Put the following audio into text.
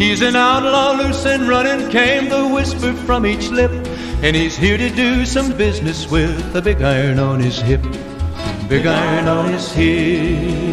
He's an outlaw loose and running, came the whisper from each lip. And he's here to do some business with a big iron on his hip. Big iron on his hip.